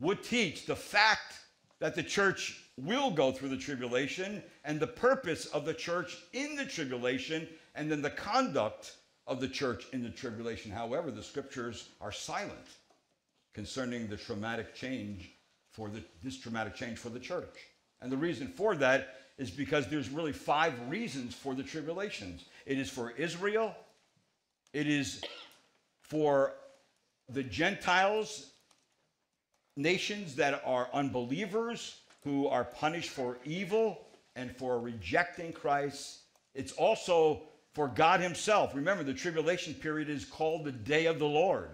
[SPEAKER 1] would teach the fact that the church will go through the tribulation and the purpose of the church in the tribulation and then the conduct of the church in the tribulation. However, the scriptures are silent concerning the traumatic change for the, this traumatic change for the church. And the reason for that is because there's really five reasons for the tribulations. It is for Israel, it is for the Gentiles, nations that are unbelievers, who are punished for evil and for rejecting Christ. It's also for God Himself. Remember, the tribulation period is called the day of the Lord.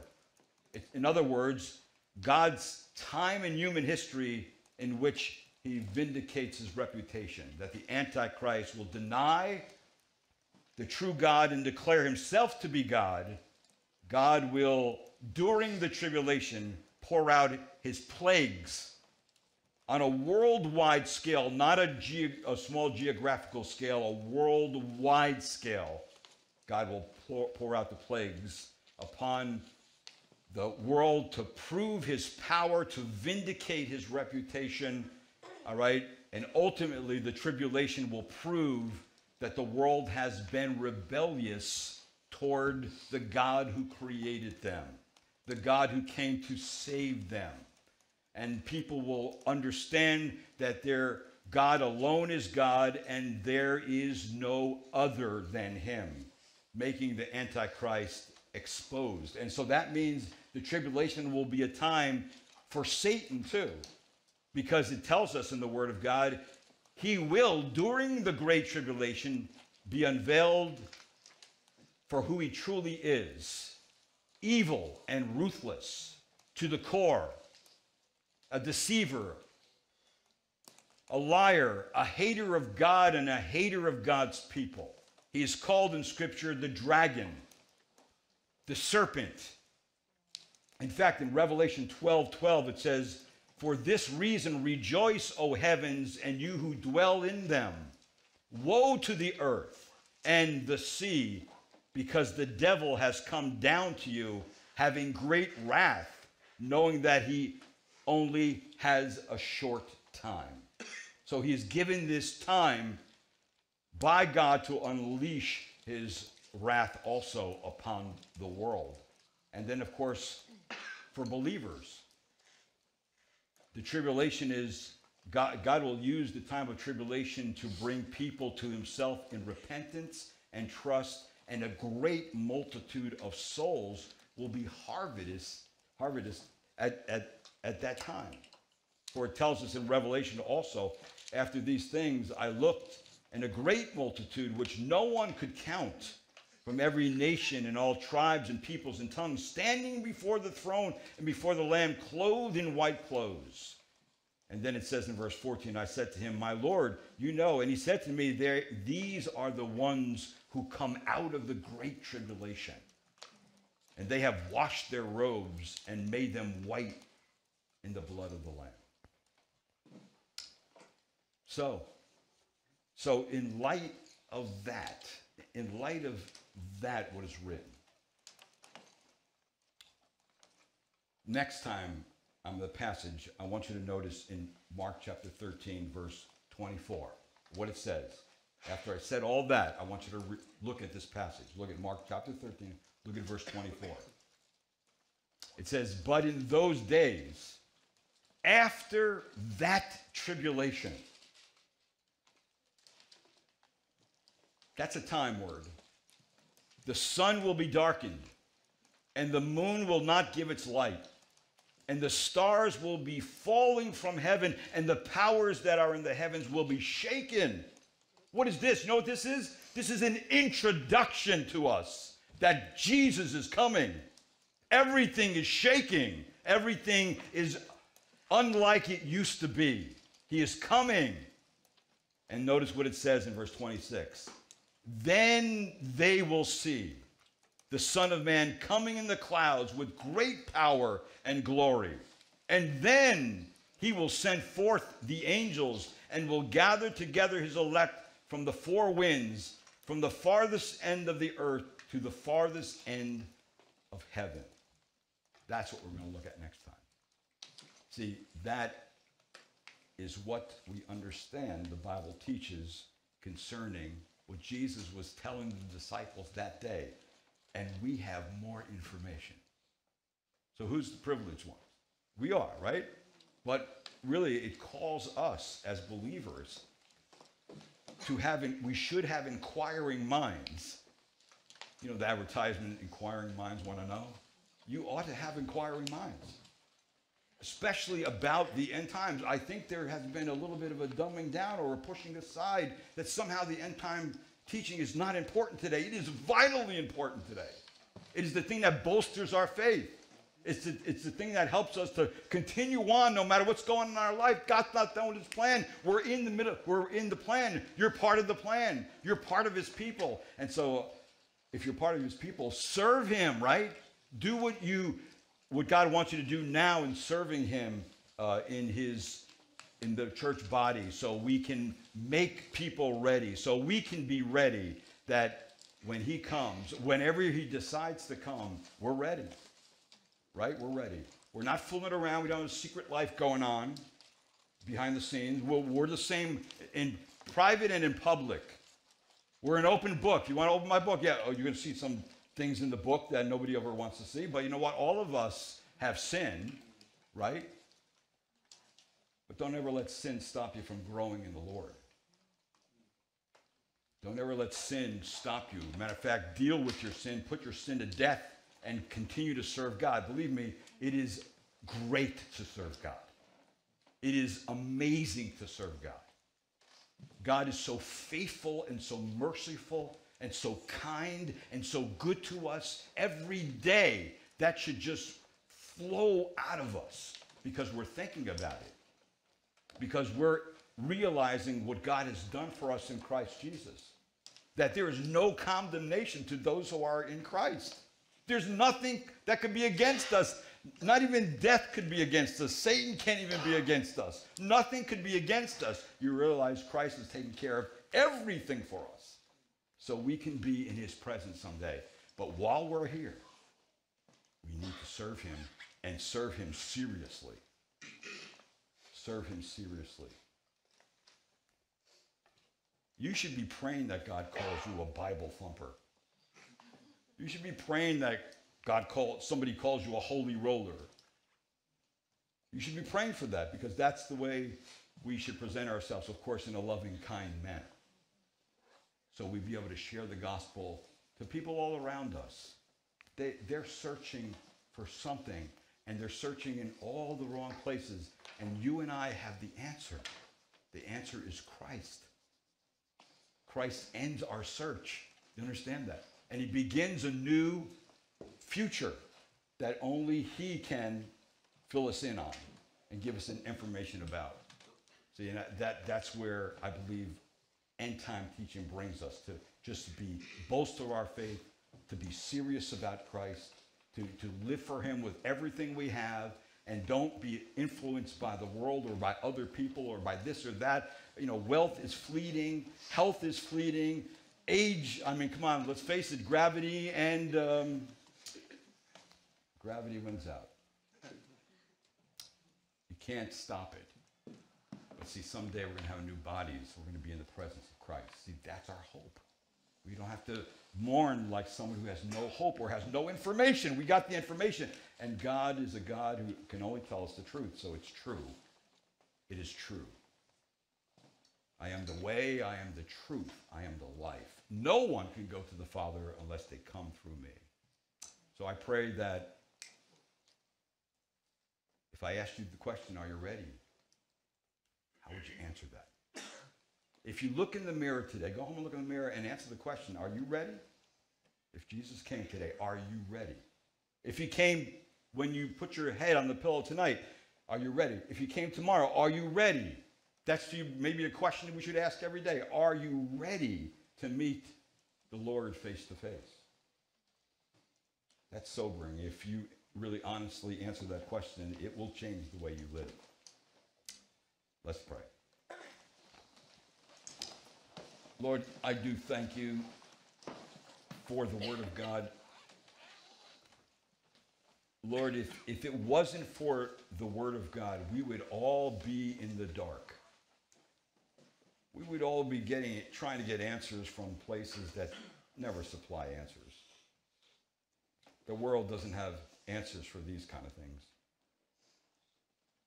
[SPEAKER 1] In other words, God's time in human history in which He vindicates His reputation, that the Antichrist will deny the true God and declare Himself to be God. God will, during the tribulation, pour out His plagues on a worldwide scale, not a, ge- a, small geographical scale, a worldwide scale, God will pour, pour out the plagues upon the world to prove his power, to vindicate his reputation, all right? And ultimately, the tribulation will prove that the world has been rebellious toward the God who created them, the God who came to save them and people will understand that their God alone is God, and there is no other than him, making the Antichrist exposed. And so that means the tribulation will be a time for Satan too, because it tells us in the Word of God, he will, during the Great Tribulation, be unveiled for who he truly is evil and ruthless to the core, a deceiver, a liar, a hater of God, and a hater of God's people. He is called in Scripture the dragon, the serpent. In fact, in Revelation 12 12, it says, For this reason rejoice, O heavens, and you who dwell in them. Woe to the earth and the sea, because the devil has come down to you, having great wrath, knowing that he only has a short time. So he is given this time by God to unleash his wrath also upon the world. And then, of course, for believers, the tribulation is God, God will use the time of tribulation to bring people to himself in repentance and trust, and a great multitude of souls will be harvested, harvested at, at, at that time. For it tells us in Revelation also, after these things I looked, and a great multitude which no one could count from every nation and all tribes and peoples and tongues, standing before the throne and before the Lamb, clothed in white clothes. And then it says in verse 14, I said to him, My Lord, you know. And he said to me, There, These are the ones who come out of the great tribulation. And they have washed their robes and made them white in the blood of the Lamb. So, so in light of that, in light of that, what is written, next time on the passage, I want you to notice in Mark chapter 13, verse 24, what it says. After I said all that, I want you to re- look at this passage. Look at Mark chapter 13, look at verse 24. It says, But in those days, after that tribulation, that's a time word. The sun will be darkened, and the moon will not give its light, and the stars will be falling from heaven, and the powers that are in the heavens will be shaken. What is this? You know what this is? This is an introduction to us that Jesus is coming. Everything is shaking, everything is unlike it used to be. He is coming. And notice what it says in verse 26 Then they will see the Son of Man coming in the clouds with great power and glory. And then he will send forth the angels and will gather together his elect from the four winds, from the farthest end of the earth to the farthest end of heaven. That's what we're going to look at next time. See, that is what we understand the Bible teaches concerning what Jesus was telling the disciples that day. And we have more information. So who's the privileged one? We are, right? But really, it calls us as believers to have, we should have inquiring minds. You know, the advertisement, inquiring minds want to know. You ought to have inquiring minds, especially about the end times. I think there has been a little bit of a dumbing down or a pushing aside that somehow the end time teaching is not important today. It is vitally important today. It is the thing that bolsters our faith. It's the, it's the thing that helps us to continue on no matter what's going on in our life. God's not done with his plan. We're in the middle. We're in the plan. You're part of the plan. You're part of his people. And so if you're part of his people, serve him, right? Do what you what God wants you to do now in serving him uh, in his in the church body so we can make people ready. So we can be ready that when he comes, whenever he decides to come, we're ready right? We're ready. We're not fooling around. We don't have a secret life going on behind the scenes. We're, we're the same in private and in public. We're an open book. You want to open my book? Yeah, oh, you're going to see some things in the book that nobody ever wants to see. But you know what? All of us have sin, right? But don't ever let sin stop you from growing in the Lord. Don't ever let sin stop you. Matter of fact, deal with your sin, put your sin to death, and continue to serve God. Believe me, it is great to serve God. It is amazing to serve God. God is so faithful and so merciful and so kind and so good to us every day. That should just flow out of us because we're thinking about it. Because we're realizing what God has done for us in Christ Jesus. That there is no condemnation to those who are in Christ. There's nothing that could be against us. Not even death could be against us. Satan can't even be against us. Nothing could be against us. You realize Christ has taken care of everything for us. So we can be in his presence someday. But while we're here, we need to serve him and serve him seriously. Serve him seriously. You should be praying that God calls you a Bible thumper. You should be praying that God call somebody calls you a holy roller. You should be praying for that because that's the way we should present ourselves, of course, in a loving, kind manner. So we'd be able to share the gospel to people all around us. They, they're searching for something and they're searching in all the wrong places. And you and I have the answer. The answer is Christ. Christ ends our search. You understand that? And he begins a new future that only he can fill us in on and give us an information about. So you know, that, that's where I believe end time teaching brings us to just be bolster our faith, to be serious about Christ, to, to live for him with everything we have, and don't be influenced by the world or by other people or by this or that. You know, wealth is fleeting, health is fleeting, age, I mean, come on, let's face it, gravity and um, gravity wins out. You can't stop it. But see, someday we're going to have new bodies. We're going to be in the presence of Christ. See, that's our hope. We don't have to mourn like someone who has no hope or has no information. We got the information. And God is a God who can only tell us the truth. So it's true. It is true. I am the way, I am the truth, I am the life. No one can go to the Father unless they come through me. So I pray that if I asked you the question, are you ready? How would you answer that? If you look in the mirror today, go home and look in the mirror and answer the question, are you ready? If Jesus came today, are you ready? If he came when you put your head on the pillow tonight, are you ready? If he came tomorrow, are you ready? That's maybe a question we should ask every day. Are you ready to meet the Lord face to face? That's sobering. If you really honestly answer that question, it will change the way you live. Let's pray. Lord, I do thank you for the Word of God. Lord, if, if it wasn't for the Word of God, we would all be in the dark we would all be getting trying to get answers from places that never supply answers. The world doesn't have answers for these kind of things.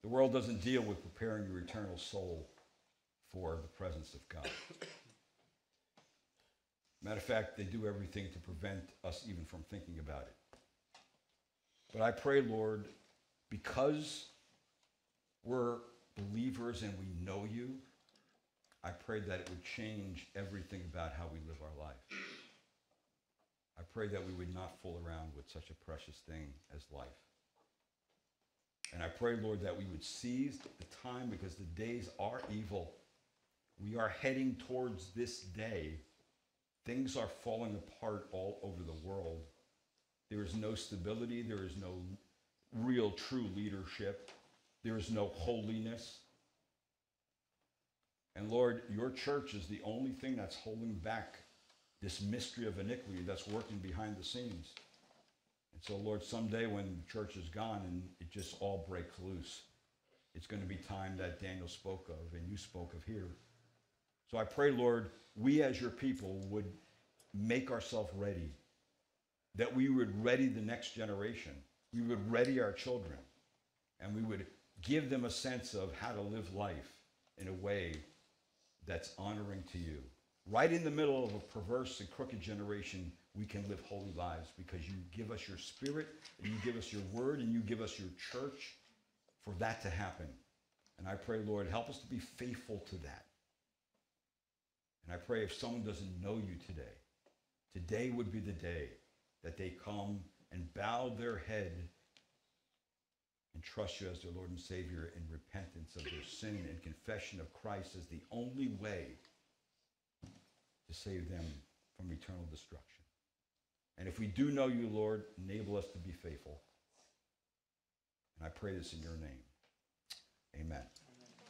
[SPEAKER 1] The world doesn't deal with preparing your eternal soul for the presence of God. Matter of fact, they do everything to prevent us even from thinking about it. But I pray, Lord, because we're believers and we know you, I prayed that it would change everything about how we live our life. I pray that we would not fool around with such a precious thing as life. And I pray, Lord, that we would seize the time because the days are evil. We are heading towards this day. Things are falling apart all over the world. There is no stability. There is no real, true leadership. There is no holiness. And Lord, your church is the only thing that's holding back this mystery of iniquity that's working behind the scenes. And so, Lord, someday when the church is gone and it just all breaks loose, it's going to be time that Daniel spoke of and you spoke of here. So I pray, Lord, we as your people would make ourselves ready, that we would ready the next generation, we would ready our children, and we would give them a sense of how to live life in a way that's honoring to you. Right in the middle of a perverse and crooked generation, we can live holy lives because you give us your spirit, and you give us your word, and you give us your church for that to happen. And I pray, Lord, help us to be faithful to that. And I pray if someone doesn't know you today, today would be the day that they come and bow their head and trust you as their Lord and Savior in repentance of their sin and confession of Christ as the only way to save them from eternal destruction. And if we do know you, Lord, enable us to be faithful. And I pray this in your name. Amen.